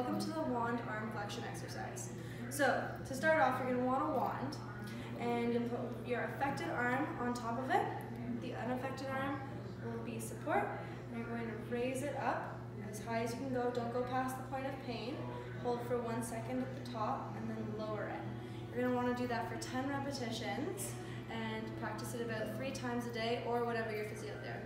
welcome to the wand arm flexion exercise. So, to start off, you're going to want a wand, and you put your affected arm on top of it. The unaffected arm will be support, and you're going to raise it up as high as you can go. Don't go past the point of pain. Hold for one second at the top, and then lower it. You're going to want to do that for 10 repetitions, and practice it about three times a day, or whatever your physiotherapist there.